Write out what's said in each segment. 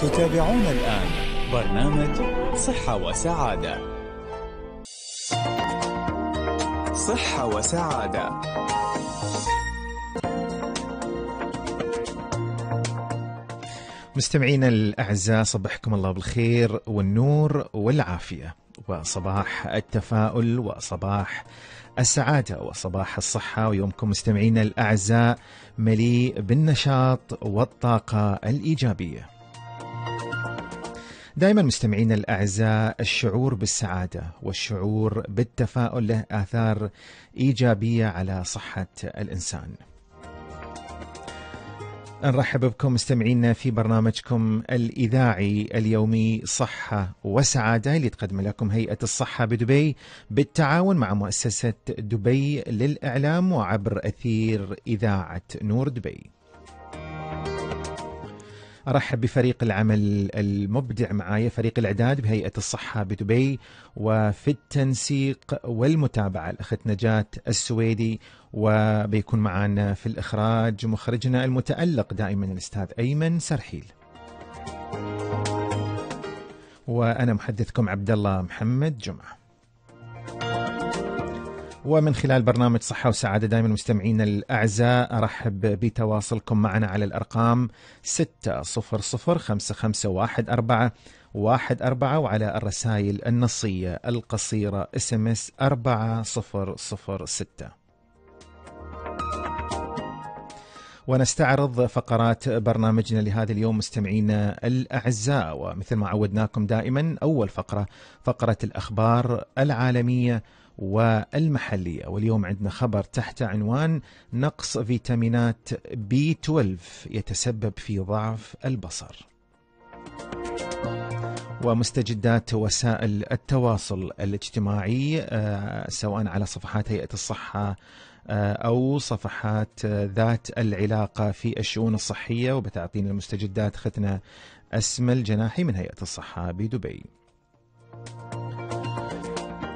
تتابعون الآن برنامج صحة وسعادة. صحة وسعادة. مستمعينا الأعزاء صبحكم الله بالخير والنور والعافية. وصباح التفاؤل وصباح السعادة وصباح الصحة. ويومكم مستمعينا الأعزاء مليء بالنشاط والطاقة الإيجابية. دائما مستمعينا الأعزاء الشعور بالسعادة والشعور بالتفاؤل له آثار إيجابية على صحة الإنسان. نرحب بكم مستمعينا في برنامجكم الإذاعي اليومي صحة وسعادة اللي تقدم لكم هيئة الصحة بدبي بالتعاون مع مؤسسة دبي للإعلام وعبر أثير إذاعة نور دبي. أرحب بفريق العمل المبدع معايا فريق الإعداد بهيئة الصحة بدبي وفي التنسيق والمتابعة الأخت نجاة السويدي وبيكون معنا في الإخراج مخرجنا المتألق دائما الأستاذ أيمن سرحيل. وأنا محدثكم عبد الله محمد جمعة. ومن خلال برنامج صحة وسعادة دائما مستمعينا الأعزاء أرحب بتواصلكم معنا على الأرقام 600 5514 واحد أربعة وعلى الرسائل النصية القصيرة SMS أربعة صفر صفر ستة. ونستعرض فقرات برنامجنا لهذا اليوم مستمعينا الأعزاء ومثل ما عودناكم دائما أول فقرة فقرة الأخبار العالمية والمحلية. واليوم عندنا خبر تحت عنوان نقص فيتامينات بي 12 يتسبب في ضعف البصر. ومستجدات وسائل التواصل الاجتماعي آه، سواء على صفحات هيئة الصحة آه، أو صفحات ذات العلاقة في الشؤون الصحية. وبتعطينا المستجدات ختنا أسمى الجناحي من هيئة الصحة بدبي.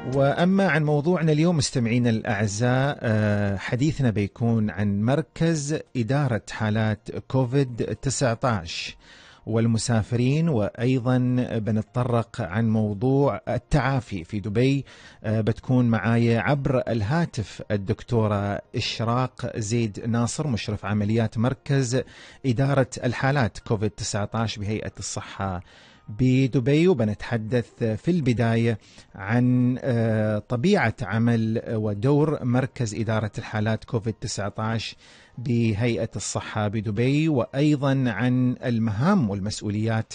وأما عن موضوعنا اليوم مستمعينا الأعزاء آه، حديثنا بيكون عن مركز إدارة حالات كوفيد 19 والمسافرين وأيضا بنتطرق عن موضوع التعافي في دبي. آه، بتكون معايا عبر الهاتف الدكتورة إشراق زيد ناصر مشرف عمليات مركز إدارة الحالات كوفيد 19 بهيئة الصحة بدبي وبنتحدث في البداية عن آه، طبيعة عمل ودور مركز إدارة الحالات كوفيد 19 بهيئة الصحة بدبي وأيضا عن المهام والمسؤوليات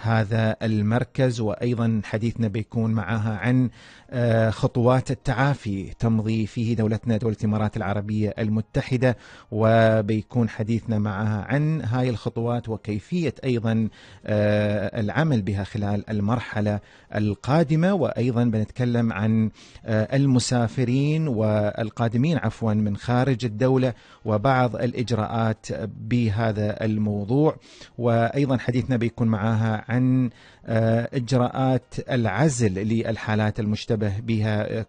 هذا المركز وأيضا حديثنا بيكون معها عن آه، خطوات التعافي تمضي فيه دولتنا دولة الإمارات العربية المتحدة وبيكون حديثنا معها عن هاي الخطوات وكيفية أيضا آه، العمل بها خلال المرحلة القادمة. وأيضا بنتكلم عن آه، المسافرين والقادمين عفوا من خارج الدولة وبعض الإجراءات بهذا الموضوع. وأيضا حديثنا بيكون معها عن آه، إجراءات العزل للحالات المشتبه بها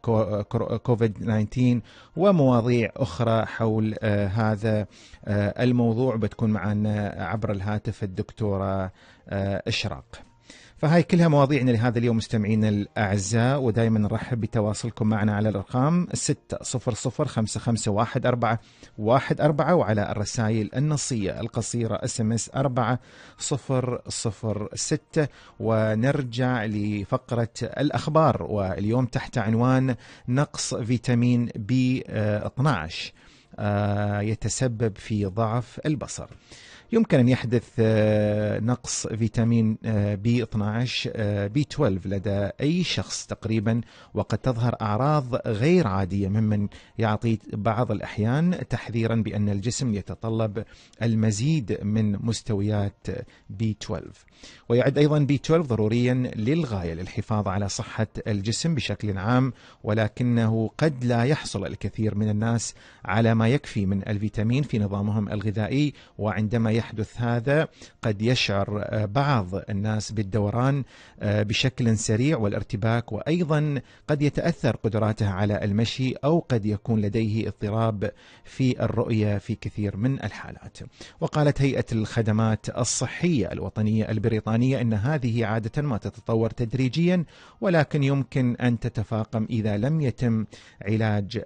كوفيد 19 ومواضيع أخرى حول آه، هذا آه، الموضوع بتكون معنا عبر الهاتف الدكتورة إشراق. فهاي كلها مواضيعنا لهذا اليوم مستمعينا الأعزاء ودائما نرحب بتواصلكم معنا على الأرقام 600 أربعة واحد أربعة وعلى الرسائل النصية القصيرة SMS 4006 ونرجع لفقرة الأخبار واليوم تحت عنوان نقص فيتامين B12 آه، يتسبب في ضعف البصر. يمكن أن يحدث آه، نقص فيتامين B12 B12 لدى أي شخص تقريبا وقد تظهر أعراض غير عادية مما يعطي بعض الأحيان تحذيرا بأن الجسم يتطلب المزيد من مستويات B12 ويعد أيضا B12 ضروريا للغاية للحفاظ على صحة الجسم بشكل عام ولكنه قد لا يحصل الكثير من الناس على ما يكفي من الفيتامين في نظامهم الغذائي وعندما يحدث هذا قد يشعر آه، بعض الناس بالدوران آه، بشكل سريع والارتباك وأيضا قد يتأثر قدراته على المشي أو قد يكون لديه اضطراب في الرؤية في كثير من الحالات. وقالت هيئة الخدمات الصحية الوطنية البريطانية إن هذه عادة ما تتطور تدريجيا ولكن يمكن أن تتفاقم إذا لم يتم علاج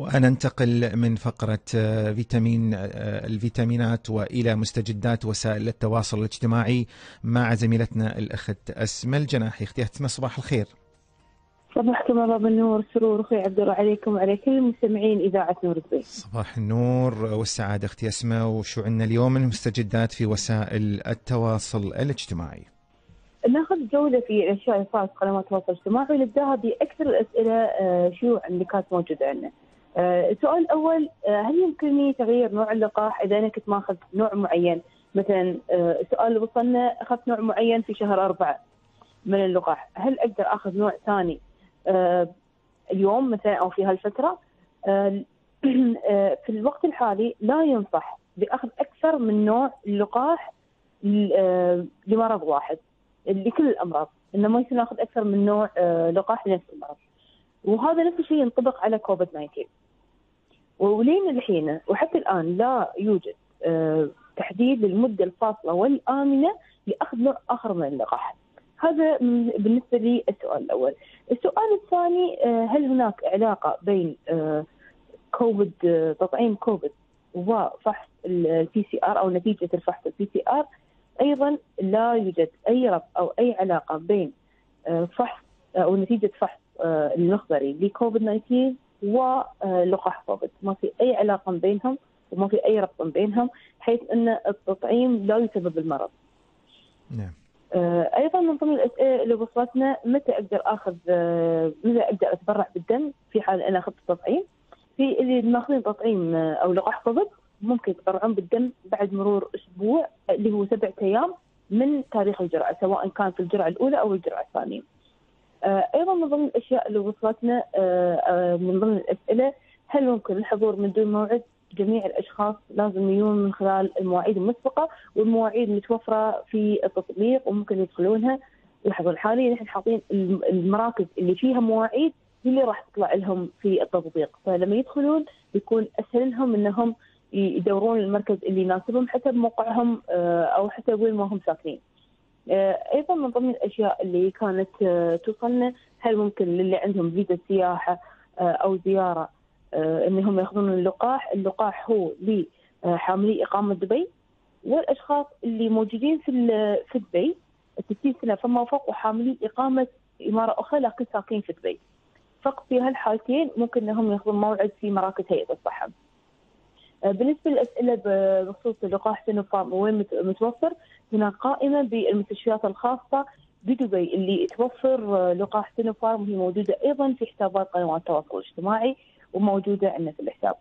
الحاله. وننتقل من فقرة آه، فيتامين آه، الفيتامينات وإلى مستجدات وسائل التواصل الاجتماعي مع زميلتنا الأخت أسماء الجناحي أختي أسماء صباح الخير صباحكم الله بالنور سرور أخوي عبد الله عليكم وعلى كل المستمعين إذاعة نور دبي. صباح النور والسعادة أختي اسماء وشو عندنا اليوم من مستجدات في وسائل التواصل الاجتماعي. ناخذ جولة في الاشياء اللي صارت قنوات التواصل الاجتماعي ونبدأها بأكثر الأسئلة آه، شيوعا اللي كانت موجودة عندنا. آه، السؤال الأول آه، هل يمكنني تغيير نوع اللقاح إذا أنا كنت ماخذ نوع معين؟ مثلا آه، السؤال اللي وصلنا أخذت نوع معين في شهر أربعة من اللقاح. هل أقدر أخذ نوع ثاني اليوم مثلا أو في هالفترة؟ في الوقت الحالي لا ينصح بأخذ أكثر من نوع اللقاح لمرض واحد لكل الأمراض إنه ما يصير ناخذ أكثر من نوع لقاح لنفس المرض. وهذا نفس الشيء ينطبق على كوفيد 19 ولين الحين وحتى الآن لا يوجد آه، تحديد للمده الفاصلة والآمنة لأخذ نوع آخر من اللقاح. هذا بالنسبة لي السؤال الأول. السؤال الثاني آه، هل هناك علاقة بين آه، كوفيد تطعيم كوفيد وفحص ال PCR أو نتيجة الفحص ال PCR؟ أيضا لا يوجد أي ربط أو أي علاقة بين فحص أو نتيجة فحص المخبري لكوفيد 19 ولقاح كوفيد ما في أي علاقة بينهم وما في أي ربط بينهم حيث أن التطعيم لا يسبب المرض. نعم. آه، أيضا من ضمن الاسئله اللي وصلتنا متى أقدر آخذ آه، متى أقدر أتبرع بالدم في حال أنا أخذت التطعيم؟ في اللي ماخذين تطعيم آه، أو لقاح كوفيد ممكن يتبرعون بالدم بعد مرور أسبوع اللي هو سبعة أيام من تاريخ الجرعة سواء كان في الجرعة الأولى أو الجرعة الثانية. آه، أيضا من ضمن الأشياء اللي وصلتنا آه، آه، من ضمن الأسئلة هل ممكن الحضور من دون موعد؟ جميع الأشخاص لازم يجون من خلال المواعيد المسبقة والمواعيد متوفرة في التطبيق وممكن يدخلونها اللحظة الحالية نحن حاطين المراكز اللي فيها مواعيد هي اللي راح تطلع لهم في التطبيق فلما يدخلون بيكون أسهل لهم إنهم يدورون المركز اللي يناسبهم حسب موقعهم أو حسب وين ما هم ساكنين. آه، أيضا من ضمن الأشياء اللي كانت آه، توصلنا هل ممكن للي عندهم فيزا سياحة آه، أو زيارة انهم يأخذون اللقاح، اللقاح هو لحاملي إقامة دبي والأشخاص اللي موجودين في في دبي 60 سنة فما فوق وحاملين إقامة إمارة أخرى لكن ساكنين في دبي. فقط في هالحالتين ممكن إنهم يأخذون موعد في مراكز هيئة الصحة. آه، بالنسبة للأسئلة بخصوص لقاح سينوفارم وين متوفر هناك قائمة بالمستشفيات الخاصة بدبي اللي توفر آه، لقاح سينوفارم وهي موجودة أيضا في حسابات قنوات التواصل الاجتماعي وموجودة عندنا في الحساب.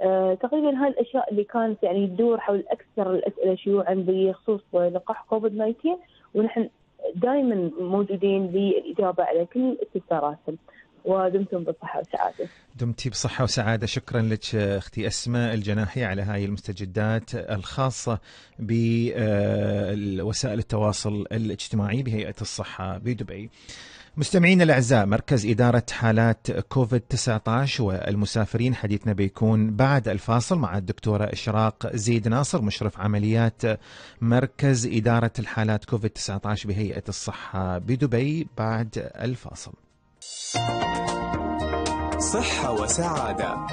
أه تقريبا هاي الأشياء اللي كانت يعني تدور حول أكثر الأسئلة شيوعا بخصوص لقاح كوفيد 19 ونحن دائما موجودين للإجابة على كل استفساراتهم. ودمتم بالصحة والسعادة. دمتي بصحة وسعادة. شكرا لك أختي أسماء الجناحي على هاي المستجدات الخاصة بوسائل التواصل الاجتماعي بهيئة الصحة بدبي. مستمعينا الأعزاء مركز إدارة حالات كوفيد 19 والمسافرين حديثنا بيكون بعد الفاصل مع الدكتورة إشراق زيد ناصر مشرف عمليات مركز إدارة الحالات كوفيد 19 بهيئة الصحة بدبي. بعد الفاصل. صحة وسعادة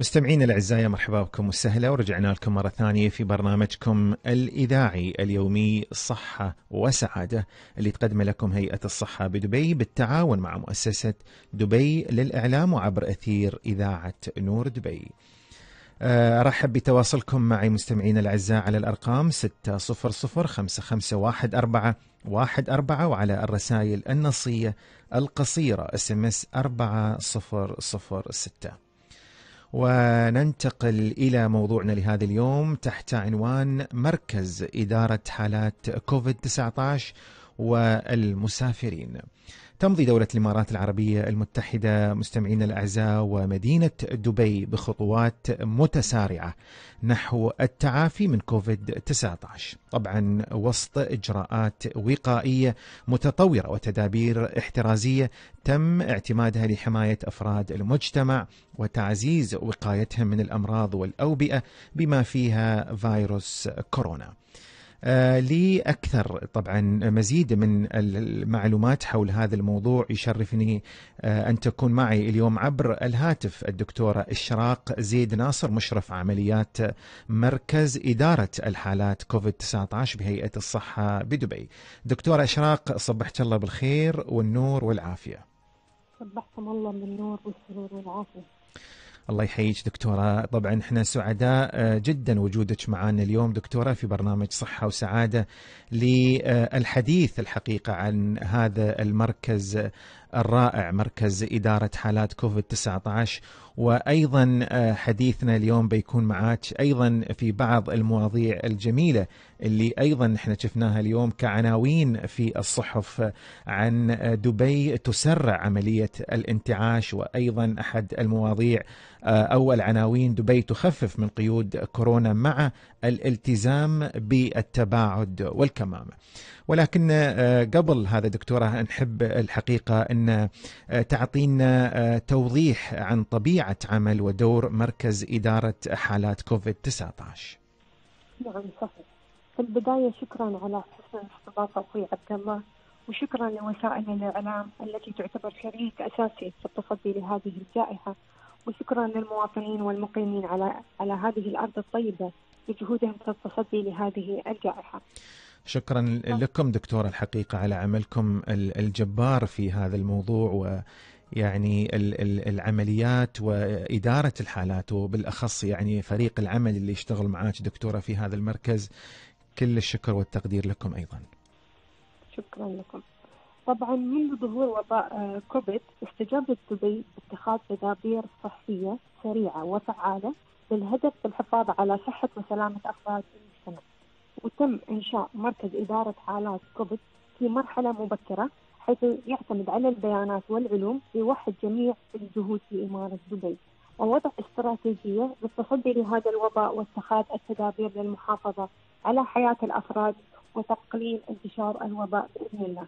مستمعينا الأعزاء مرحبا بكم وسهلا ورجعنا لكم مرة ثانية في برنامجكم الإذاعي اليومي صحة وسعادة اللي تقدم لكم هيئة الصحة بدبي بالتعاون مع مؤسسة دبي للإعلام وعبر أثير إذاعة نور دبي. آه، أرحب بتواصلكم معي مستمعينا الأعزاء على الأرقام 600 5514 14 وعلى الرسائل النصية القصيرة SMS 4006 وننتقل إلى موضوعنا لهذا اليوم. تحت عنوان مركز إدارة حالات كوفيد 19 والمسافرين. تمضي دولة الإمارات العربية المتحدة مستمعين الأعزاء ومدينة دبي بخطوات متسارعة نحو التعافي من كوفيد 19 طبعا وسط إجراءات وقائية متطورة وتدابير احترازية تم اعتمادها لحماية أفراد المجتمع وتعزيز وقايتهم من الأمراض والأوبئة بما فيها فيروس كورونا. آه لي أكثر طبعا مزيد من المعلومات حول هذا الموضوع يشرفني آه أن تكون معي اليوم عبر الهاتف الدكتورة إشراق زيد ناصر مشرف عمليات مركز إدارة الحالات كوفيد-19 بهيئة الصحة بدبي. دكتورة إشراق صبحت الله بالخير والنور والعافية. صبحكم الله بالنور والسرور والعافية. الله يحييك دكتورة. طبعا إحنا سعداء جدا وجودك معنا اليوم دكتورة في برنامج صحة وسعادة للحديث الحقيقة عن هذا المركز الرائع مركز إدارة حالات كوفيد 19 وأيضا حديثنا اليوم بيكون معك أيضا في بعض المواضيع الجميلة اللي أيضا إحنا شفناها اليوم كعناوين في الصحف عن دبي تسرع عملية الانتعاش وأيضا أحد المواضيع أو العناوين دبي تخفف من قيود كورونا مع الالتزام بالتباعد والكمامة ولكن قبل هذا دكتورة نحب الحقيقة أن تعطينا توضيح عن طبيعة عمل ودور مركز إدارة حالات كوفيد 19 نعم صحيح في البداية شكرا على حسن الاستضافة أخوي عبد الله وشكرا لوسائل الإعلام التي تعتبر شريك أساسي في التصدي لهذه الجائحة وشكرا للمواطنين والمقيمين على على هذه الأرض الطيبة بجهودهم في التصدي لهذه الجائحة. شكرا لكم دكتورة الحقيقة على عملكم الجبار في هذا الموضوع و يعني العمليات وإدارة الحالات وبالأخص يعني فريق العمل اللي يشتغل معاك دكتورة في هذا المركز. كل الشكر والتقدير لكم أيضا. شكرا لكم. طبعا منذ ظهور وباء كوفيد استجابت دبي باتخاذ تدابير صحية سريعة وفعالة بالهدف الحفاظ على صحة وسلامة أفراد وتم إنشاء مركز إدارة حالات كوفيد في مرحلة مبكرة حيث يعتمد على البيانات والعلوم ليوحد جميع الجهود في إمارة دبي. ووضع استراتيجية للتصدي لهذا الوباء واتخاذ التدابير للمحافظة على حياة الأفراد وتقليل انتشار الوباء بإذن الله.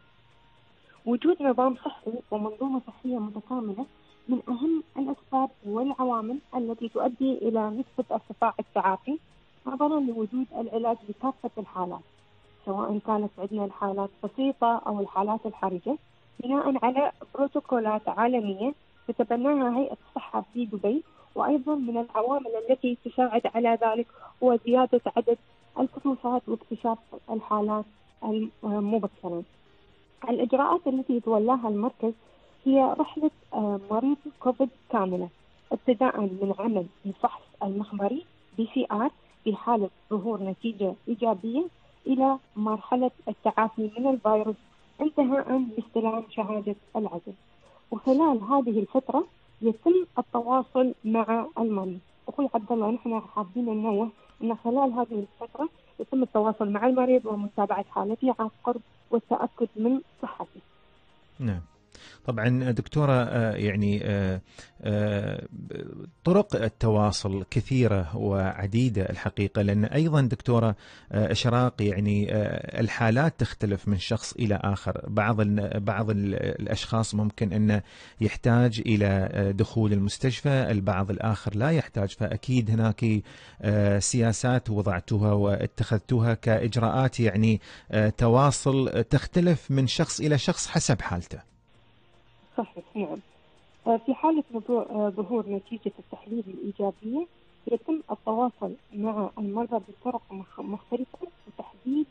وجود نظام صحي ومنظومة صحية متكاملة من أهم الأسباب والعوامل التي تؤدي إلى نسبة ارتفاع التعافي نظرا لوجود العلاج لكافة الحالات سواء كانت عندنا الحالات بسيطة أو الحالات الحرجة بناء على بروتوكولات عالمية تتبناها هيئة الصحة في دبي وأيضا من العوامل التي تساعد على ذلك هو زيادة عدد الفحوصات واكتشاف الحالات مبكرا. الإجراءات التي يتولاها المركز هي رحلة مريض كوفيد كاملة ابتداء من عمل الفحص المخبري PCR في حالة ظهور نتيجة إيجابية إلى مرحلة التعافي من الفيروس انتهاء باستلام شهادة العزل وخلال هذه الفترة يتم التواصل مع المريض. أخوي عبد الله نحن حابين ننوه أن خلال هذه الفترة يتم التواصل مع المريض ومتابعة حالته عن قرب والتأكد من صحته. نعم. طبعا دكتورة يعني طرق التواصل كثيرة وعديدة الحقيقة لأن أيضا دكتورة إشراق يعني الحالات تختلف من شخص إلى آخر. بعض بعض الأشخاص ممكن أنه يحتاج إلى دخول المستشفى البعض الآخر لا يحتاج. فأكيد هناك سياسات وضعتوها واتخذتوها كإجراءات يعني تواصل تختلف من شخص إلى شخص حسب حالته. صحيح نعم في حالة ظهور نتيجة التحليل الإيجابية يتم التواصل مع المرضى بطرق مختلفة وتحديد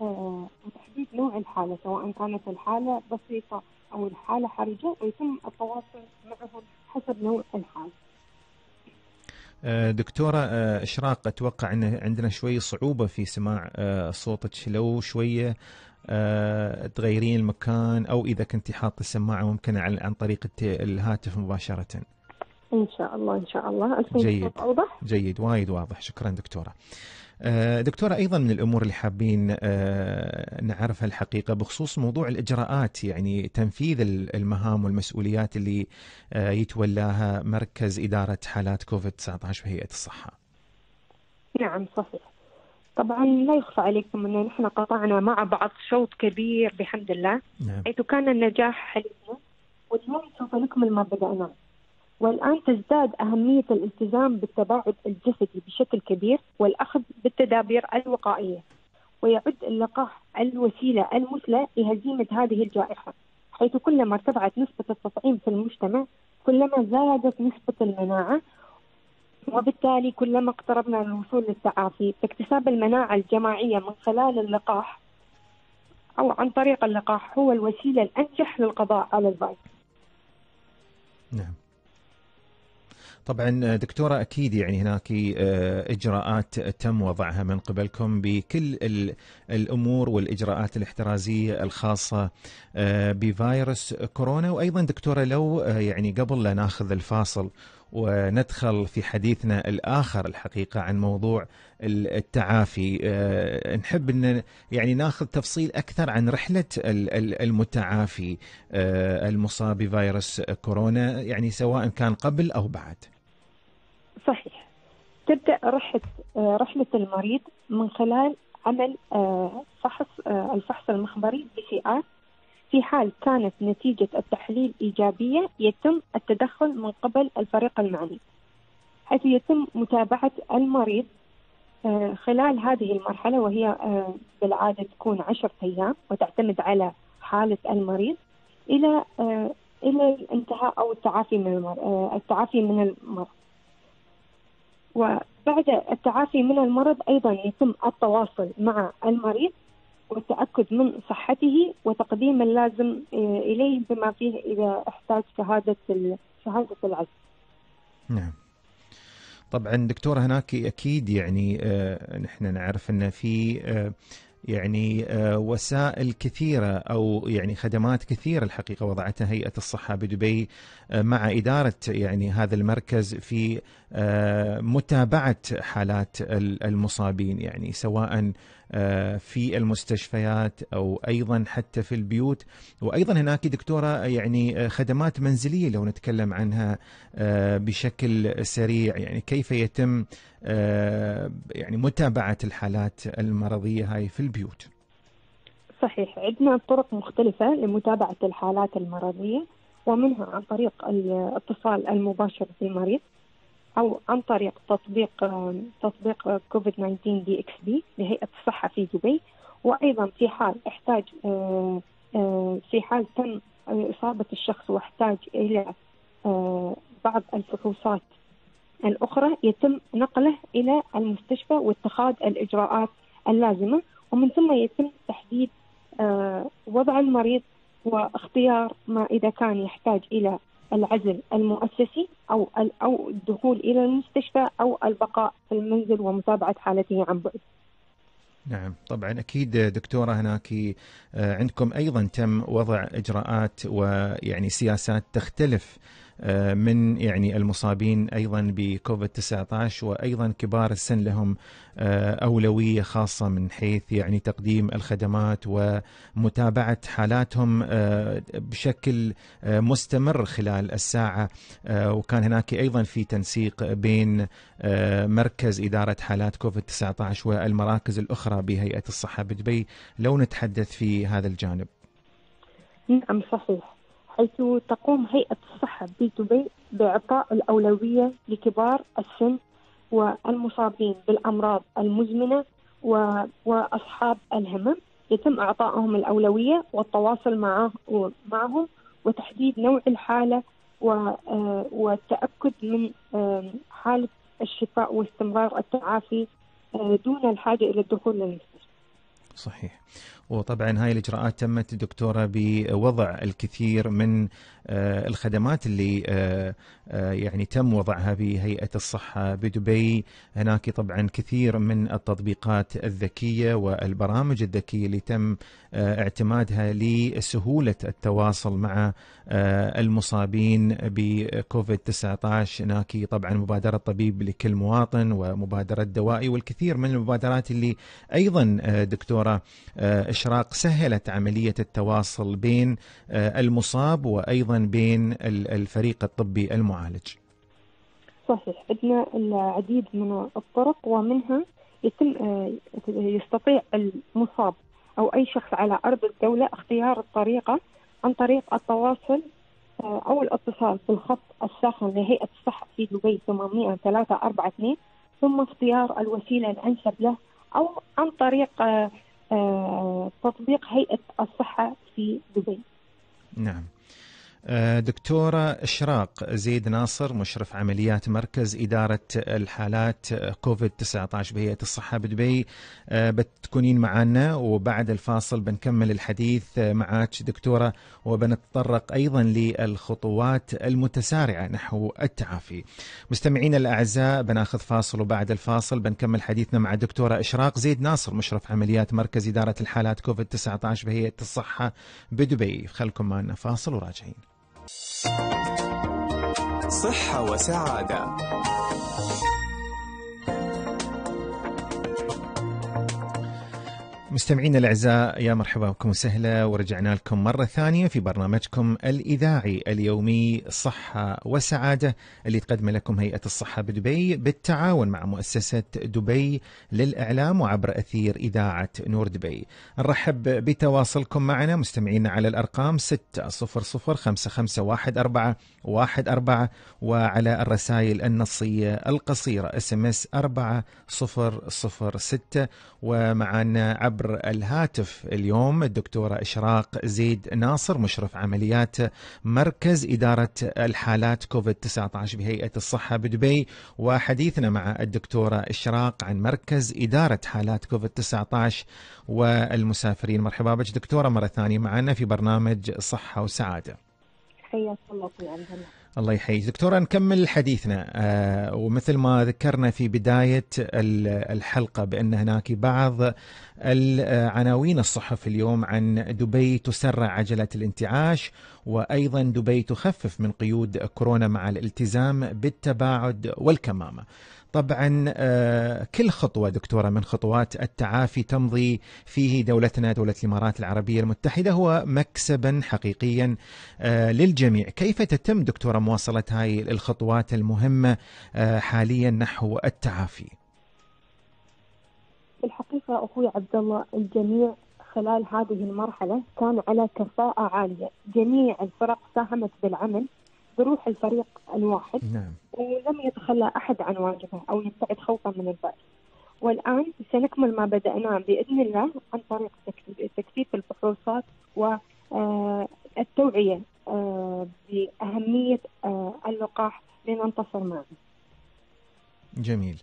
وتحديد نوع الحالة سواء كانت الحالة بسيطة أو الحالة حرجة ويتم التواصل معهم حسب نوع الحالة. دكتورة إشراق أتوقع أن عندنا شوي صعوبة في سماع صوتك لو شوية تغيرين المكان أو إذا كنت حاطة السماعه ممكن عن, طريق الهاتف مباشرة. إن شاء الله إن شاء الله. الحين جيد. اوضح جيد. وايد واضح. شكرا دكتورة. آه، دكتورة أيضا من الأمور اللي حابين آه، نعرفها الحقيقة بخصوص موضوع الإجراءات يعني تنفيذ ال- المهام والمسؤوليات اللي آه، يتولاها مركز إدارة حالات كوفيد-19 بهيئة الصحة. نعم صحيح. طبعا لا يخفى عليكم أن نحن قطعنا مع بعض شوط كبير بحمد الله. نعم. حيث كان النجاح حليفنا واليوم سوف نكمل ما بدأناه والآن تزداد أهمية الالتزام بالتباعد الجسدي بشكل كبير والأخذ بالتدابير الوقائية. ويعد اللقاح الوسيلة المثلى لهزيمة هذه الجائحة حيث كلما ارتفعت نسبة التطعيم في المجتمع كلما زادت نسبة المناعة وبالتالي كلما اقتربنا من الوصول للتعافي فاكتساب المناعة الجماعية من خلال اللقاح أو عن طريق اللقاح هو الوسيلة الأنجح للقضاء على الفيروس نعم. طبعا دكتورة أكيد يعني هناك آه، إجراءات تم وضعها من قبلكم بكل ال- الأمور والإجراءات الاحترازية الخاصة آه، بفيروس كورونا. وأيضا دكتورة لو آه، يعني قبل لا ناخذ الفاصل وندخل في حديثنا الآخر الحقيقة عن موضوع ال- التعافي. آه، نحب أن يعني ناخذ تفصيل أكثر عن رحلة ال- ال- المتعافي آه، المصاب بفيروس كورونا يعني سواء كان قبل أو بعد. صحيح. تبدأ رحلة آه، رحلة المريض من خلال عمل فحص الفحص المخبري PCR. في حال كانت نتيجة التحليل إيجابية يتم التدخل من قبل الفريق المعني. حيث يتم متابعة المريض آه، خلال هذه المرحلة وهي آه، بالعادة تكون عشرة أيام وتعتمد على حالة المريض إلى آه، إلى الانتهاء أو التعافي من التعافي من المرض. وبعد التعافي من المرض أيضا يتم التواصل مع المريض والتأكد من صحته وتقديم اللازم آه، إليه بما فيه إذا احتاج شهادة شهادة العزل نعم. طبعا دكتورة هناك أكيد يعني آه، نحن نعرف أن في آه، يعني آه، وسائل كثيرة أو يعني خدمات كثيرة الحقيقة وضعتها هيئة الصحة بدبي آه، مع إدارة يعني هذا المركز في متابعة حالات ال- المصابين يعني سواء في المستشفيات أو أيضا حتى في البيوت. وأيضا هناك دكتورة يعني آه، خدمات منزلية لو نتكلم عنها آه، بشكل سريع. يعني كيف يتم آه، يعني متابعة الحالات المرضية هاي في البيوت؟ صحيح. عندنا طرق مختلفة لمتابعة الحالات المرضية ومنها عن طريق الاتصال المباشر بالمريض أو عن طريق تطبيق تطبيق كوفيد 19 DXB لهيئة الصحة في دبي. وأيضا في حال إحتاج آه، آه، في حال تم إصابة الشخص واحتاج إلى آه، بعض الفحوصات الأخرى يتم نقله إلى المستشفى واتخاذ الإجراءات اللازمة. ومن ثم يتم تحديد وضع المريض واختيار ما إذا كان يحتاج إلى العزل المؤسسي أو أو الدخول إلى المستشفى أو البقاء في المنزل ومتابعة حالته عن بعد. نعم طبعا أكيد دكتورة هناك آه، عندكم أيضا تم وضع إجراءات ويعني سياسات تختلف من يعني المصابين أيضا بكوفيد 19 وأيضا كبار السن لهم آه، أولوية خاصة من حيث يعني تقديم الخدمات ومتابعة حالاتهم آه، بشكل آه، مستمر خلال الساعة آه، وكان هناك أيضا في تنسيق بين آه، مركز إدارة حالات كوفيد 19 والمراكز الأخرى بهيئة الصحة بدبي لو نتحدث في هذا الجانب. نعم صحيح. حيث تقوم هيئة الصحة بدبي بإعطاء الأولوية لكبار السن والمصابين بالأمراض المزمنة. وأصحاب الهمم يتم إعطائهم الأولوية والتواصل معه... معهم وتحديد نوع الحالة. آه، والتأكد من آه، حالة الشفاء واستمرار التعافي آه، دون الحاجة إلى الدخول للمستشفى صحيح وطبعا هاي الإجراءات تمت دكتورة بوضع الكثير من آه، الخدمات اللي آه، آه، يعني تم وضعها بهيئة الصحة بدبي. هناك طبعا كثير من التطبيقات الذكية والبرامج الذكية اللي تم اعتمادها لسهولة التواصل مع المصابين بكوفيد 19 هناك طبعا مبادرة طبيب لكل مواطن ومبادرة دوائي والكثير من المبادرات اللي أيضا دكتورة إشراق سهلت عملية التواصل بين المصاب وأيضا بين الفريق الطبي المعالج. صحيح. عندنا العديد من الطرق ومنها يتم يستطيع المصاب أو أي شخص على أرض الدولة اختيار الطريقة عن طريق التواصل أو الاتصال بالخط الساخن لهيئة الصحة في دبي 8342 ثم اختيار الوسيلة الأنسب له أو عن طريق تطبيق هيئة الصحة في دبي. نعم. آه، دكتورة إشراق زيد ناصر مشرف عمليات مركز إدارة الحالات كوفيد 19 بهيئة الصحة بدبي. آه، بتكونين معنا وبعد الفاصل بنكمل الحديث معك دكتورة وبنتطرق أيضا للخطوات المتسارعة نحو التعافي. مستمعينا الأعزاء بناخذ فاصل وبعد الفاصل بنكمل حديثنا مع الدكتورة إشراق زيد ناصر مشرف عمليات مركز إدارة الحالات كوفيد 19 بهيئة الصحة بدبي. خلكم معنا فاصل وراجعين. صحة وسعادة. مستمعينا الأعزاء يا مرحبا بكم وسهلا ورجعنا لكم مرة ثانية في برنامجكم الإذاعي اليومي صحة وسعادة اللي تقدم لكم هيئة الصحة بدبي بالتعاون مع مؤسسة دبي للإعلام وعبر أثير إذاعة نور دبي. نرحب بتواصلكم معنا مستمعينا على الأرقام 600 5514 14 وعلى الرسائل النصية القصيرة SMS 4006 ومعنا عبر الهاتف اليوم الدكتورة إشراق زيد ناصر مشرف عمليات مركز إدارة الحالات كوفيد 19 بهيئة الصحة بدبي. وحديثنا مع الدكتورة إشراق عن مركز إدارة حالات كوفيد 19 والمسافرين. مرحبا بك دكتورة مرة ثانية معنا في برنامج صحة وسعادة. حياك الله الله يحييك. دكتورة نكمل حديثنا. آه ومثل ما ذكرنا في بداية الحلقة بأن هناك بعض العناوين الصحف اليوم عن دبي تسرع عجلة الانتعاش وأيضا دبي تخفف من قيود كورونا مع الالتزام بالتباعد والكمامة. طبعا آه، كل خطوة دكتورة من خطوات التعافي تمضي فيه دولتنا دولة الإمارات العربية المتحدة هو مكسبا حقيقيا آه، للجميع. كيف تتم دكتورة مواصلة هاي الخطوات المهمة آه، حاليا نحو التعافي؟ في الحقيقة أخوي عبد الله الجميع خلال هذه المرحلة كان على كفاءة عالية. جميع الفرق ساهمت بالعمل بروح الفريق الواحد. نعم. ولم يتخلى أحد عن واجبه أو يبتعد خوفا من الباقي والآن سنكمل ما بدأناه بإذن الله عن طريق تكثيف الفحوصات والتوعية آه، آه، بأهمية آه، اللقاح لننتصر معه. جميل.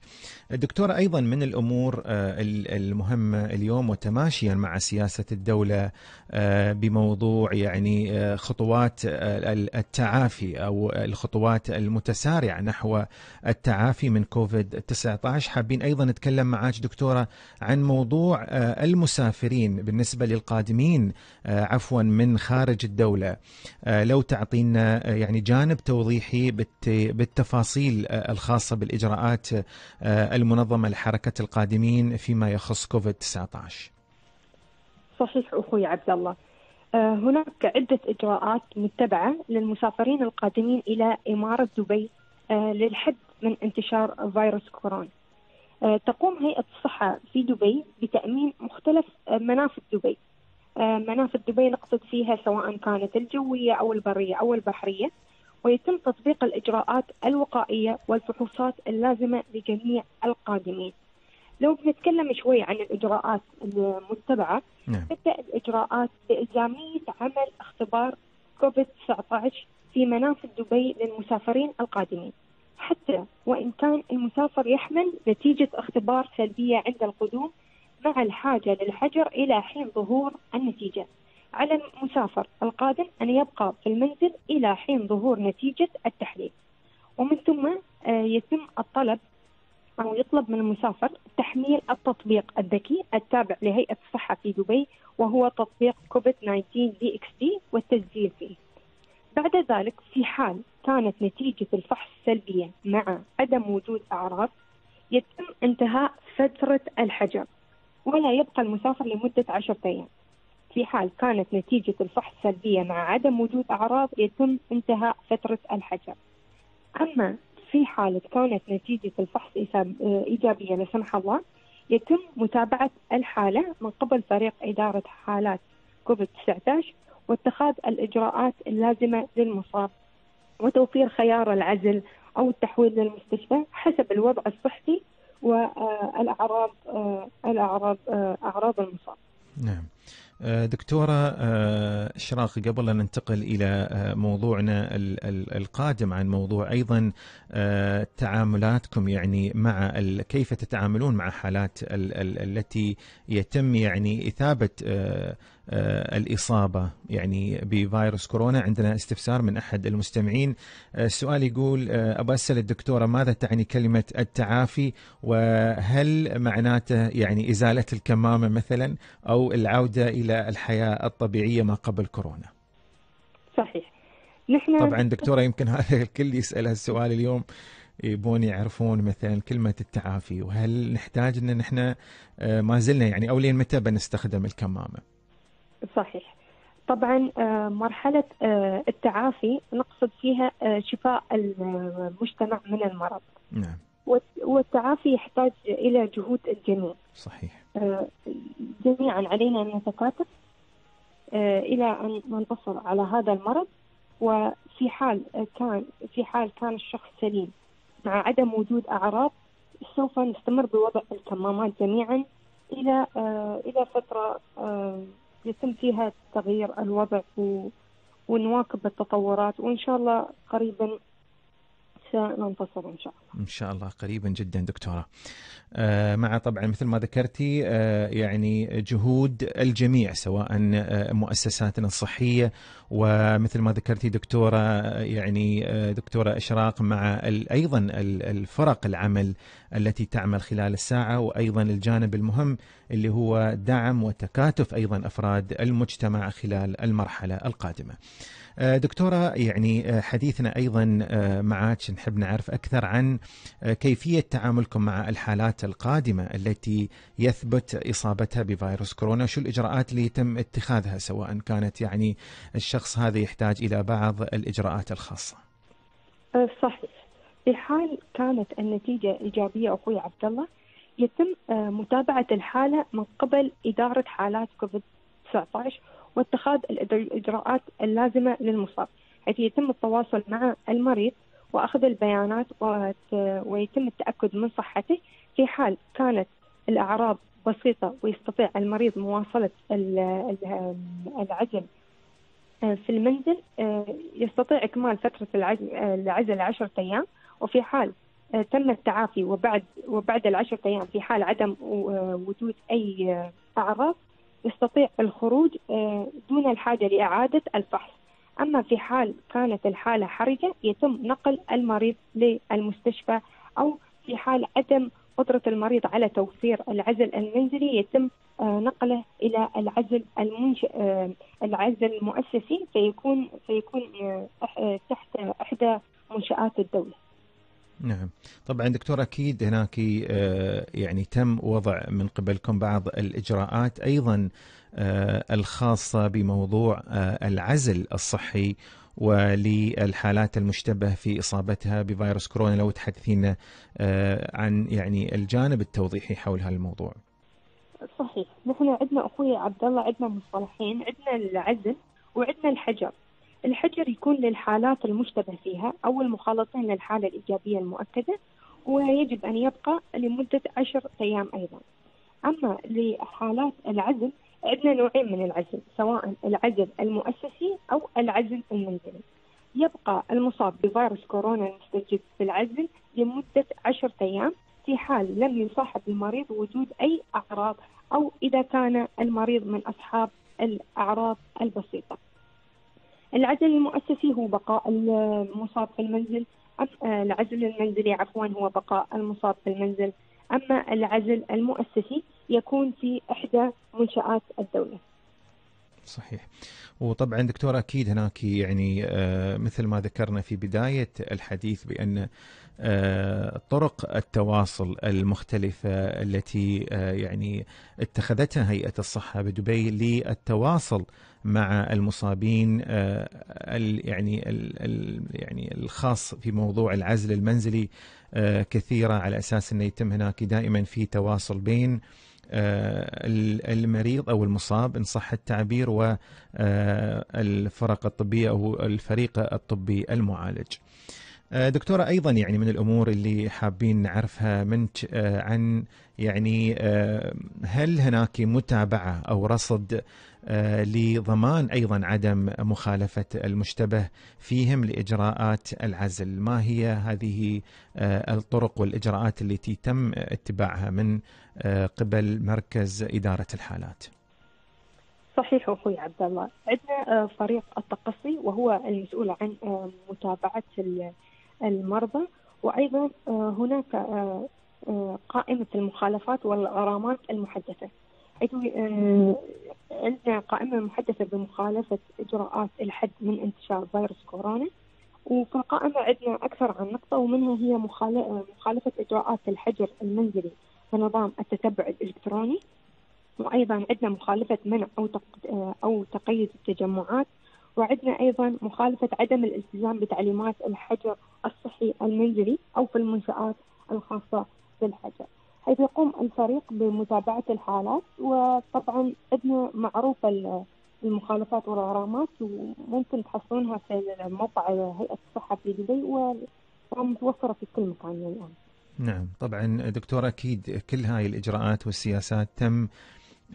دكتورة أيضا من الأمور آه، المهمة اليوم وتماشيا مع سياسة الدولة آه، بموضوع يعني آه، خطوات التعافي أو الخطوات المتسارعة نحو التعافي من كوفيد 19 حابين أيضا نتكلم معك دكتورة عن موضوع المسافرين بالنسبة للقادمين عفوا من خارج الدولة. لو تعطينا يعني جانب توضيحي بالتفاصيل الخاصة بالإجراءات آه، المنظمة لحركة القادمين فيما يخص كوفيد 19 صحيح أخوي عبد الله. آه، هناك عدة إجراءات متبعة للمسافرين القادمين إلى إمارة دبي آه، للحد من انتشار فيروس كورونا. تقوم هيئة الصحة في دبي بتأمين مختلف منافذ دبي. منافذ دبي نقصد فيها سواء كانت الجوية أو البرية أو البحرية. ويتم تطبيق الإجراءات الوقائية والفحوصات اللازمة لجميع القادمين. لو بنتكلم شوي عن الإجراءات المتبعة نعم. تبدأ الإجراءات بإلزامية عمل اختبار كوفيد 19 في منافذ دبي للمسافرين القادمين. حتى وإن كان المسافر يحمل نتيجة اختبار سلبية عند القدوم مع الحاجة للحجر إلى حين ظهور النتيجة. على المسافر القادم أن يبقى في المنزل إلى حين ظهور نتيجة التحليل ومن ثم آه، يتم الطلب أو يطلب من المسافر تحميل التطبيق الذكي التابع لهيئة الصحة في دبي وهو تطبيق كوفيد 19 دي إكس دي والتسجيل فيه. بعد ذلك في حال كانت نتيجة الفحص سلبية مع عدم وجود أعراض يتم انتهاء فترة الحجر ولا يبقى المسافر لمدة عشرة أيام في حال كانت نتيجة الفحص سلبية مع عدم وجود أعراض يتم انتهاء فترة الحجر أما في حالة كانت نتيجة الفحص إيجابية لا سمح الله يتم متابعة الحالة من قبل فريق إدارة حالات كوفيد 19 واتخاذ الإجراءات اللازمة للمصاب وتوفير خيار العزل أو التحويل للمستشفى حسب الوضع الصحي والأعراض الأعراض أعراض المصاب. نعم. آه، دكتورة آه، إشراق قبل أن ننتقل إلى آه، موضوعنا القادم عن موضوع أيضا تعاملاتكم يعني مع كيف تتعاملون مع حالات التي يتم يعني إثابة آه، الإصابة يعني بفيروس كورونا. عندنا استفسار من أحد المستمعين. آه، السؤال يقول آه، أبغى أسأل الدكتورة ماذا تعني كلمة التعافي؟ وهل معناته يعني إزالة الكمامة مثلا أو العودة إلى الحياة الطبيعية ما قبل كورونا؟ صحيح. نحن طبعا دكتورة يمكن هذا الكل يسأل هالسؤال اليوم يبون يعرفون مثلا كلمة التعافي وهل نحتاج إن نحن ما زلنا يعني أو لين متى بنستخدم الكمامة؟ صحيح. طبعا آه، مرحلة آه، التعافي نقصد فيها آه، شفاء المجتمع من المرض. نعم. والتعافي يحتاج إلى جهود الجميع. صحيح. جميعا علينا أن نتكاتف إلى أن ننتصر على هذا المرض. وفي حال كان في حال كان الشخص سليم مع عدم وجود أعراض سوف نستمر بوضع الكمامات جميعا إلى إلى فترة يتم فيها تغيير الوضع و... ونواكب التطورات. وإن شاء الله قريبا سننتصر إن شاء الله. إن شاء الله قريبا جدا دكتورة. آه مع طبعا مثل ما ذكرتي آه يعني جهود الجميع سواء آه مؤسساتنا الصحية ومثل ما ذكرتي دكتورة يعني دكتورة إشراق مع أيضا الفرق العمل التي تعمل خلال الساعة وأيضا الجانب المهم اللي هو دعم وتكاتف أيضا أفراد المجتمع خلال المرحلة القادمة. آه، دكتورة يعني آه، حديثنا أيضا آه، معك نحب نعرف أكثر عن كيفية تعاملكم مع الحالات القادمة التي يثبت إصابتها بفيروس كورونا. شو الإجراءات اللي يتم اتخاذها سواء كانت يعني الشخص هذا يحتاج إلى بعض الإجراءات الخاصة؟ صحيح. في حال كانت النتيجة إيجابية أخوي عبد الله يتم متابعة الحالة من قبل إدارة حالات كوفيد 19 واتخاذ الإجراءات اللازمة للمصاب حيث يتم التواصل مع المريض وأخذ البيانات ويتم التأكد من صحته في حال كانت الأعراض بسيطة ويستطيع المريض مواصلة العزل آه، في المنزل آه، يستطيع إكمال فترة العزل عشرة أيام وفي حال آه، تم التعافي وبعد وبعد العشرة أيام في حال عدم وجود أي أعراض يستطيع الخروج آه، دون الحاجة لإعادة الفحص أما في حال كانت الحالة حرجة يتم نقل المريض للمستشفى أو في حال عدم قدرة المريض على توفير العزل المنزلي يتم آه، نقله إلى العزل المنش... آه، العزل المؤسسي فيكون فيكون تحت إحدى منشآت الدولة. نعم طبعا دكتور أكيد هناك آه، يعني تم وضع من قبلكم بعض الإجراءات أيضا آه، الخاصة بموضوع آه، العزل الصحي وللحالات المشتبه في إصابتها بفيروس كورونا لو تحدثينا عن يعني الجانب التوضيحي حول هذا الموضوع. صحيح، نحن عندنا أخوي عبد الله عندنا مصطلحين، عندنا العزل وعندنا الحجر. الحجر يكون للحالات المشتبه فيها أو المخالطين للحالة الإيجابية المؤكدة ويجب أن يبقى لمدة عشر أيام أيضا. أما لحالات العزل عندنا نوعين من العزل سواء العزل المؤسسي أو العزل المنزلي. يبقى المصاب بفيروس كورونا المستجد في العزل لمدة عشرة أيام في حال لم يصاحب المريض وجود أي أعراض أو إذا كان المريض من أصحاب الأعراض البسيطة. العزل المؤسسي هو بقاء المصاب في المنزل العزل المنزلي عفوا هو بقاء المصاب في المنزل. أما العزل المؤسسي يكون في إحدى منشآت الدولة. صحيح. وطبعا دكتور أكيد هناك يعني آه، مثل ما ذكرنا في بداية الحديث بأن آه، طرق التواصل المختلفة التي آه، يعني اتخذتها هيئة الصحة بدبي للتواصل مع المصابين يعني يعني الخاص في موضوع العزل المنزلي كثيرة على أساس أنه يتم هناك دائما في تواصل بين المريض أو المصاب إن صح التعبير والفرق الطبية أو الفريق الطبي المعالج. آه، دكتورة أيضا يعني من الأمور اللي حابين نعرفها منك آه، عن يعني هل هناك متابعة أو رصد آه، لضمان أيضا عدم مخالفة المشتبه فيهم لإجراءات العزل، ما هي هذه آه، الطرق والإجراءات التي تم اتباعها من آه، قبل مركز إدارة الحالات؟ صحيح أخوي عبد الله، عندنا فريق التقصي وهو المسؤول عن متابعة المرضى وأيضا هناك قائمة المخالفات والغرامات المحدثة. عندنا قائمة محدثة بمخالفة إجراءات الحد من انتشار فيروس كورونا وفي القائمة عندنا أكثر عن نقطة ومنها هي مخالفة إجراءات الحجر المنزلي ونظام التتبع الإلكتروني وأيضا عندنا مخالفة منع أو أو تقييد التجمعات وعندنا أيضا مخالفة عدم الالتزام بتعليمات الحجر الصحي المنزلي أو في المنشآت الخاصة. حيث يقوم الفريق بمتابعة الحالات وطبعا عندنا معروفة المخالفات والغرامات وممكن تحصلونها في موقع هيئة الصحة في دبي ومتوفرة في كل مكان الآن. نعم طبعا دكتور أكيد كل هاي الإجراءات والسياسات تم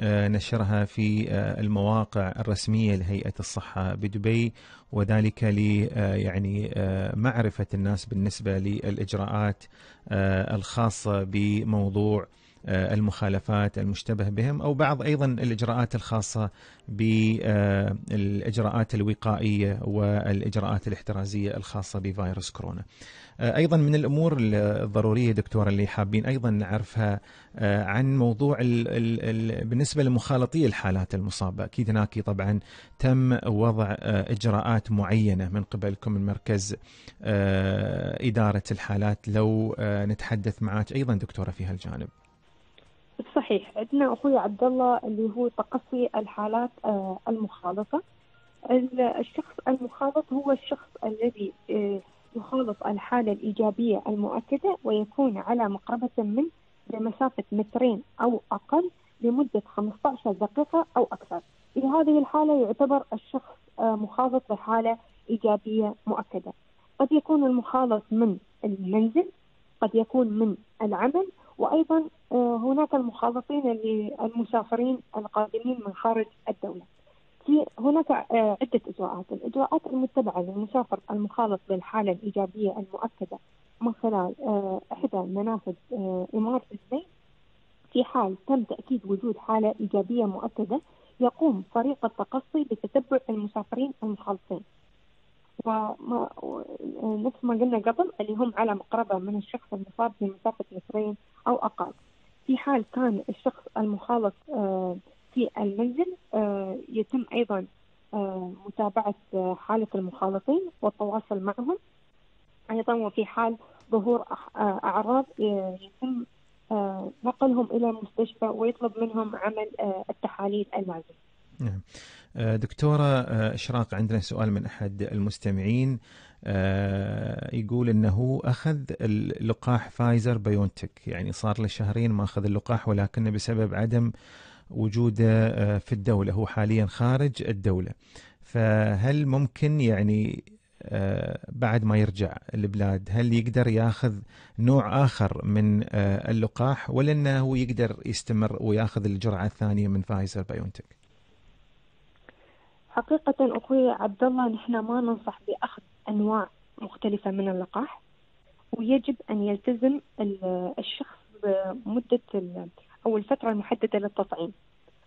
آه، نشرها في آه، المواقع الرسمية لهيئة الصحة بدبي وذلك ل آه، يعني معرفة الناس بالنسبة للإجراءات الخاصة بموضوع المخالفات المشتبه بهم أو بعض أيضا الإجراءات الخاصة بالاجراءات الوقائية والإجراءات الاحترازية الخاصة بفيروس كورونا. أيضا من الأمور الضرورية دكتورة اللي حابين أيضا نعرفها آه، عن موضوع ال ال ال بالنسبة لمخالطي الحالات المصابة، أكيد هناك طبعا تم وضع آه، إجراءات معينة من قبلكم من مركز آه، إدارة الحالات. لو نتحدث معك أيضا دكتورة في هالجانب. صحيح. عندنا أخوي عبد الله اللي هو تقصي الحالات المخالطة. الشخص المخالط هو الشخص الذي يخالط الحالة الإيجابية المؤكدة ويكون على مقربة منه بمسافة مترين أو أقل لمدة 15 دقيقة أو أكثر. في هذه الحالة يعتبر الشخص آه، مخالط بحالة إيجابية مؤكدة. قد يكون المخالط من المنزل قد يكون من العمل وأيضا آه، هناك المخالطين المسافرين القادمين من خارج الدولة. في هناك آه، عدة إجراءات، الإجراءات المتبعة للمسافر المخالط بالحالة الإيجابية المؤكدة من خلال آه، إحدى منافذ آه، إمارة دبي في حال تم تأكيد وجود حالة إيجابية مؤكدة يقوم فريق التقصي بتتبع المسافرين المخالطين. وما نفس ما قلنا قبل اللي هم على مقربة من الشخص المصاب بمسافة مترين أو أقل. في حال كان الشخص المخالط في المنزل آه، يتم أيضا آه، متابعة آه، حالة المخالطين والتواصل معهم. أيضا وفي حال ظهور أعراض يتم نقلهم إلى المستشفى ويطلب منهم عمل التحاليل اللازمة نعم. دكتورة إشراق عندنا سؤال من أحد المستمعين يقول أنه أخذ اللقاح فايزر بايونتك يعني صار له شهرين ما أخذ اللقاح ولكنه بسبب عدم وجوده آه، في الدولة هو حاليا خارج الدولة فهل ممكن يعني آه، بعد ما يرجع البلاد هل يقدر ياخذ نوع آخر من آه، اللقاح ولا إنه هو يقدر يستمر وياخذ الجرعة الثانية من فايزر بايونتك؟ حقيقة أخوي عبد الله نحن ما ننصح بأخذ أنواع مختلفة من اللقاح ويجب أن يلتزم الشخص بمدة أو الفترة المحددة للتطعيم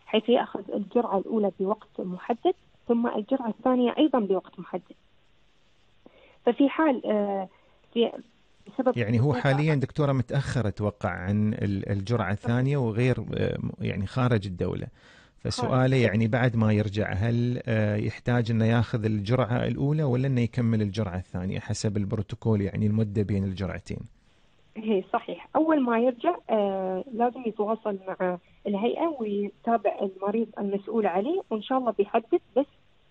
حيث يأخذ الجرعة الأولى بوقت محدد ثم الجرعة الثانية أيضا بوقت محدد. ففي حال في بسبب يعني هو حاليا دكتورة متاخر أتوقع عن الجرعة الثانية وغير يعني خارج الدولة. فسؤالي يعني بعد ما يرجع هل آه، يحتاج أنه ياخذ الجرعة الأولى ولا أنه يكمل الجرعة الثانية حسب البروتوكول يعني المدة بين الجرعتين؟ هي صحيح أول ما يرجع آه لازم يتواصل مع الهيئة ويتابع المريض المسؤول عليه وإن شاء الله بيحدد بس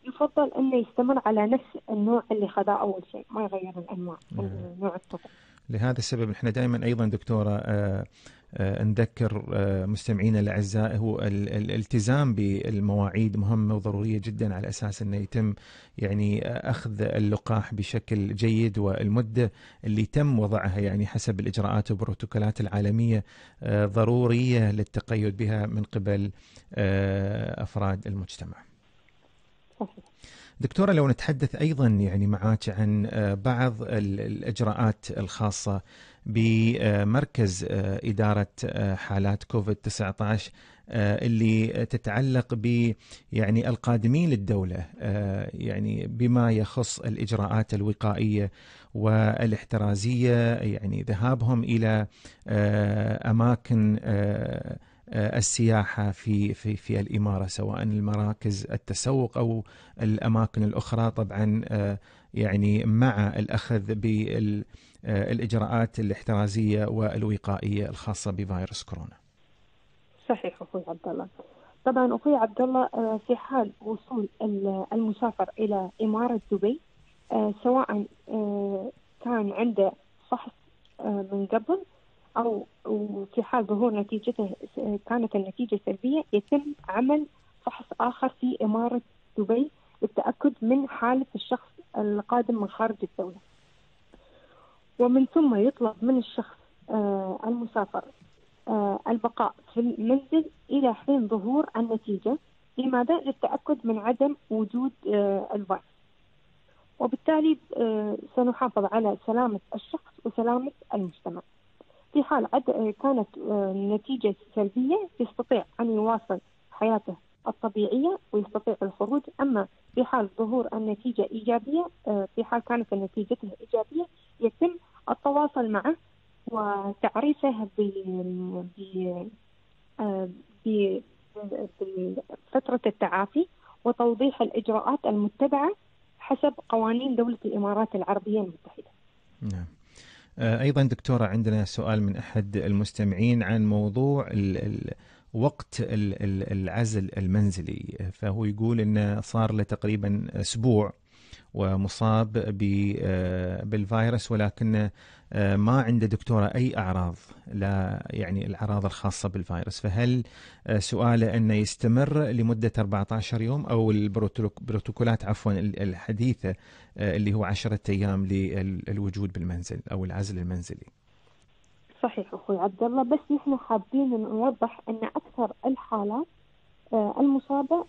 يفضل إنه يستمر على نفس النوع اللي خذاه أول شيء ما يغير الأنواع. نوع الطفل لهذا السبب إحنا دائما أيضا دكتورة آه آه، نذكر آه، مستمعينا الأعزاء هو الالتزام بالمواعيد مهمة وضرورية جدا على أساس أنه يتم يعني أخذ اللقاح بشكل جيد والمدة اللي تم وضعها يعني حسب الإجراءات والبروتوكولات العالمية ضرورية للتقيد بها من قبل أفراد المجتمع. دكتورة لو نتحدث أيضا يعني معك عن بعض الإجراءات الخاصة بمركز آه، إدارة آه، حالات كوفيد 19 آه، اللي تتعلق ب يعني القادمين للدولة يعني بما يخص الإجراءات الوقائية والاحترازية يعني ذهابهم إلى أماكن السياحة في في في الإمارة سواء المراكز التسوق أو الأماكن الأخرى. طبعا يعني مع الأخذ بال آه، الإجراءات الاحترازية والوقائية الخاصة بفيروس كورونا. صحيح أخوي عبد الله. طبعا أخوي عبد الله آه، في حال وصول المسافر إلى إمارة دبي آه، سواء كان عنده فحص من قبل أو في حال ظهور نتيجته كانت النتيجة سلبية يتم عمل فحص آخر في إمارة دبي للتأكد من حالة الشخص القادم من خارج الدولة. ومن ثم يطلب من الشخص آه، المسافر آه، البقاء في المنزل إلى حين ظهور النتيجة لماذا؟ للتأكد من عدم وجود آه، الفيروس. وبالتالي سنحافظ على سلامة الشخص وسلامة المجتمع. في حال كانت النتيجة سلبية يستطيع أن يواصل حياته الطبيعية ويستطيع الخروج. أما في حال ظهور النتيجة إيجابية في حال كانت نتيجته إيجابية يتم التواصل معه وتعريفه آه، بفترة التعافي وتوضيح الإجراءات المتبعة حسب قوانين دولة الإمارات العربية المتحدة. نعم. آه، أيضا دكتورة عندنا سؤال من أحد المستمعين عن موضوع ال وقت العزل المنزلي. فهو يقول انه صار له تقريبا أسبوع ومصاب آه، بالفيروس ولكن آه، ما عنده دكتورة أي أعراض لا يعني الأعراض الخاصة بالفيروس. فهل آه، سؤاله أنه يستمر لمدة 14 يوم أو البروتوكولات عفوا الحديثة اللي هو 10 أيام للوجود بالمنزل أو العزل المنزلي؟ صحيح أخوي عبد الله بس نحن حابين نوضح أن أكثر الحالات المصابة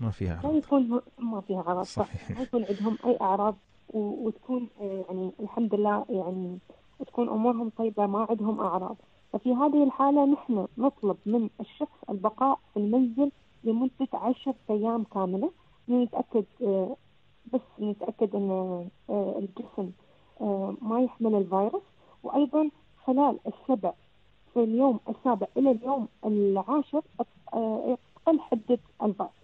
ما فيها أعراض. لا يكون ما فيها أعراض صحيح. ما يكون عندهم أي أعراض وتكون آه، يعني الحمد لله يعني تكون أمورهم طيبة ما عندهم أعراض. ففي هذه الحالة نحن نطلب من الشخص البقاء في المنزل لمدة عشر أيام كاملة. نتأكد آه، بس نتأكد أن آه، الجسم ما يحمل الفيروس. وأيضا خلال السبع في اليوم السابع إلى اليوم العاشر تقل حدة الفيروس.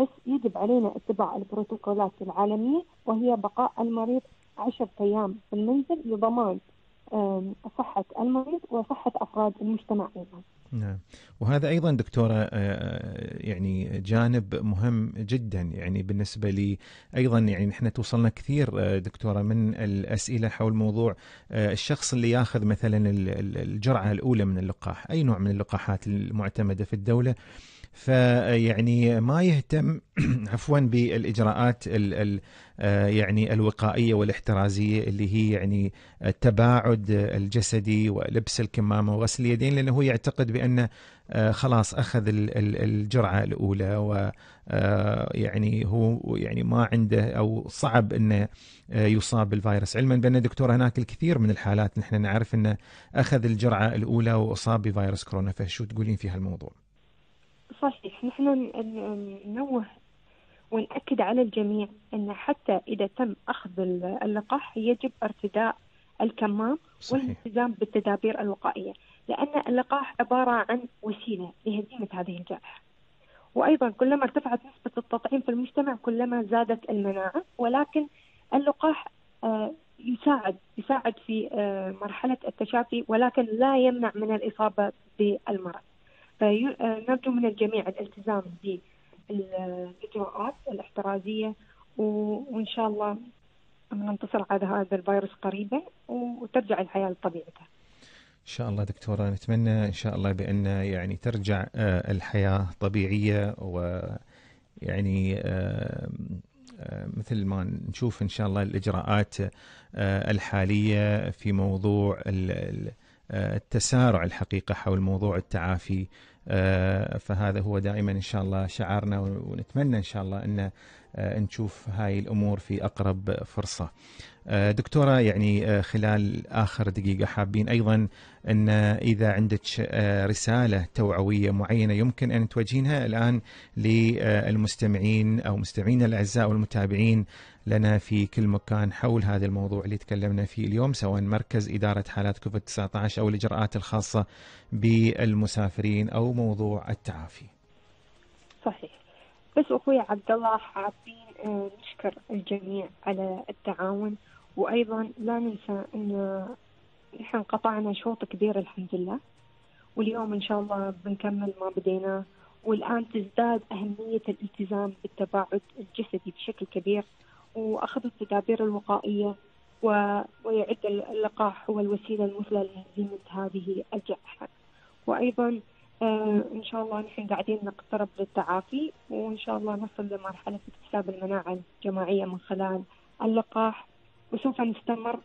بس يجب علينا اتباع البروتوكولات العالمية وهي بقاء المريض عشرة أيام في المنزل لضمان صحة المريض وصحة أفراد المجتمع أيضا. نعم. وهذا أيضا دكتورة آه، يعني جانب مهم جدا يعني بالنسبة لي أيضا يعني نحن توصلنا كثير آه، دكتورة من الأسئلة حول موضوع آه، الشخص اللي ياخذ مثلا الجرعة الأولى من اللقاح أي نوع من اللقاحات المعتمدة في الدولة. فيعني ما يهتم عفوا بالإجراءات ال ال آه، يعني الوقائية والاحترازية اللي هي يعني التباعد الجسدي ولبس الكمامة وغسل اليدين لأنه هو يعتقد بأن آه، خلاص أخذ الجرعة الأولى و آه، يعني هو يعني ما عنده أو صعب إنه يصاب بالفيروس علما بأن دكتور هناك الكثير من الحالات نحن نعرف إنه أخذ الجرعة الأولى وأصاب بفيروس كورونا فشو تقولين في هالموضوع؟ صحيح نحن ننوه ونأكد على الجميع أن حتى إذا تم أخذ اللقاح يجب ارتداء الكمام. والالتزام بالتدابير الوقائية لأن اللقاح عبارة عن وسيلة لهزيمة هذه الجائحة وأيضا كلما ارتفعت نسبة التطعيم في المجتمع كلما زادت المناعة ولكن اللقاح آه، يساعد يساعد في آه، مرحلة التشافي ولكن لا يمنع من الإصابة بالمرض فنرجو من الجميع الالتزام بالإجراءات الاحترازية وإن شاء الله ننتصر على هذا الفيروس قريبا وترجع الحياة لطبيعتها. إن شاء الله دكتورة نتمنى إن شاء الله بأن يعني ترجع آه، الحياة طبيعية ويعني آه، آه، مثل ما نشوف إن شاء الله الإجراءات الحالية في موضوع التسارع الحقيقة حول موضوع التعافي آه، فهذا هو دائما إن شاء الله شعارنا ونتمنى إن شاء الله أن آه، نشوف هاي الأمور في أقرب فرصة. آه، دكتورة يعني خلال آخر دقيقة حابين أيضا أن إذا عندك رسالة توعوية معينة يمكن أن توجهينها الآن للمستمعين أو مستمعينا الأعزاء والمتابعين لنا في كل مكان حول هذا الموضوع اللي تكلمنا فيه اليوم سواء مركز إدارة حالات كوفيد 19 أو الإجراءات الخاصة بالمسافرين أو موضوع التعافي. صحيح. بس أخوي عبد الله حابين آه، نشكر الجميع على التعاون. وأيضا لا ننسى أن نحن قطعنا شوط كبير الحمد لله. واليوم إن شاء الله بنكمل ما بديناه والآن تزداد أهمية الالتزام بالتباعد الجسدي بشكل كبير. وأخذ التدابير الوقائية ويعد اللقاح هو الوسيلة المثلى لهزيمة هذه الجائحة. وأيضا آه إن شاء الله نحن قاعدين نقترب للتعافي. وإن شاء الله نصل لمرحلة اكتساب المناعة الجماعية من خلال اللقاح. وسوف نستمر.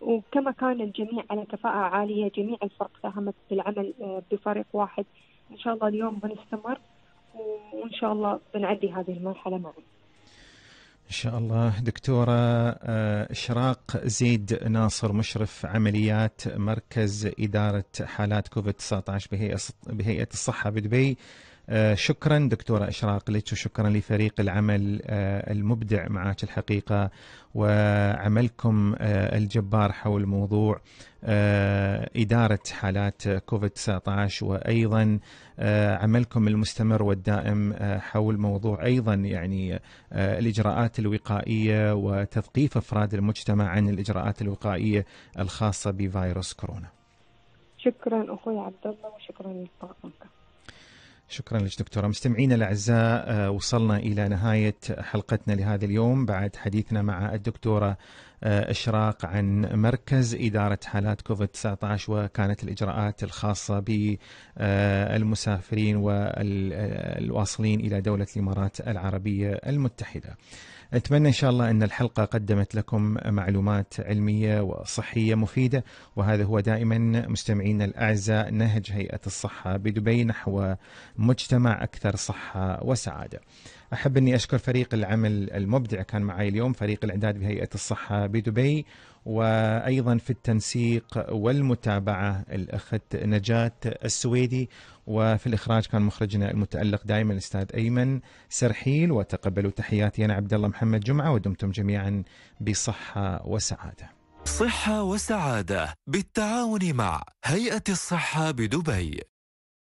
وكما كان الجميع على كفاءة عالية جميع الفرق ساهمت بالعمل آه، بفريق واحد. إن شاء الله اليوم بنستمر وإن شاء الله بنعدي هذه المرحلة معا. إن شاء الله. دكتورة آه، إشراق زيد ناصر مشرف عمليات مركز إدارة حالات كوفيد 19 بهيئة الصحة بدبي. شكرا دكتورة إشراق لك وشكرا لفريق العمل آه، المبدع معك الحقيقة وعملكم آه، الجبار حول موضوع إدارة حالات كوفيد 19 وأيضا عملكم المستمر والدائم حول موضوع أيضا يعني الإجراءات الوقائية وتثقيف أفراد المجتمع عن الإجراءات الوقائية الخاصة بفيروس كورونا. شكرا أخوي عبد الله وشكرا لطاقتك شكرا لك دكتورة. مستمعينا الأعزاء آه، وصلنا إلى نهاية حلقتنا لهذا اليوم. بعد حديثنا مع الدكتورة آه، إشراق عن مركز إدارة حالات كوفيد 19 وكانت الإجراءات الخاصة بالمسافرين والواصلين إلى دولة الإمارات العربية المتحدة. أتمنى إن شاء الله أن الحلقة قدمت لكم معلومات علمية وصحية مفيدة وهذا هو دائما مستمعينا الأعزاء نهج هيئة الصحة بدبي نحو مجتمع أكثر صحة وسعادة. أحب أني أشكر فريق العمل المبدع كان معي اليوم فريق الإعداد بهيئة الصحة بدبي وأيضا في التنسيق والمتابعة الأخت نجاة السويدي وفي الإخراج كان مخرجنا المتألق دائما الأستاذ أيمن سرحيل وتقبلوا تحياتي أنا عبد الله محمد جمعة ودمتم جميعا بصحة وسعادة. صحة وسعادة بالتعاون مع هيئة الصحة بدبي.